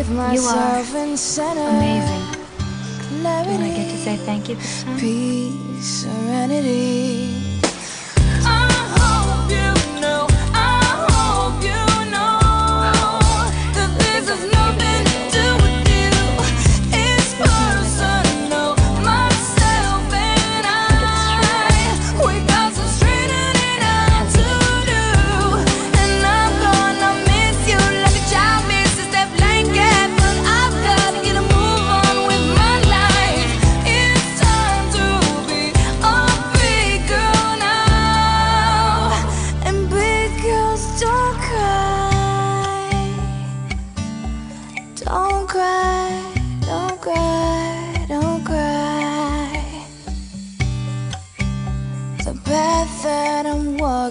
with myself you are and center. amazing. Will I get to say thank you this time?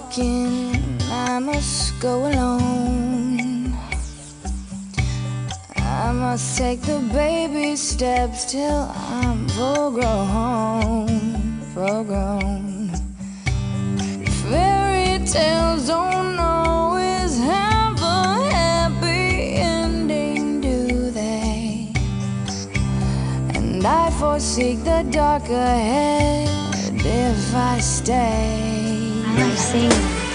thinking I must go alone. I must take the baby steps till I'm full grown, full grown. Fairy tales don't always have a happy ending, do they? And I foresee the dark ahead if I stay. I singing.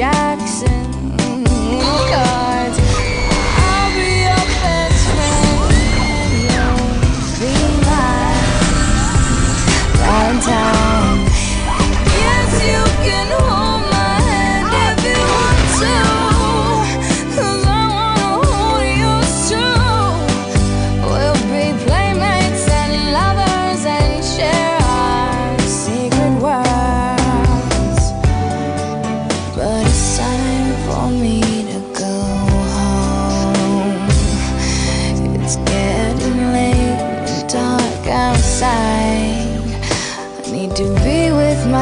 Jackson.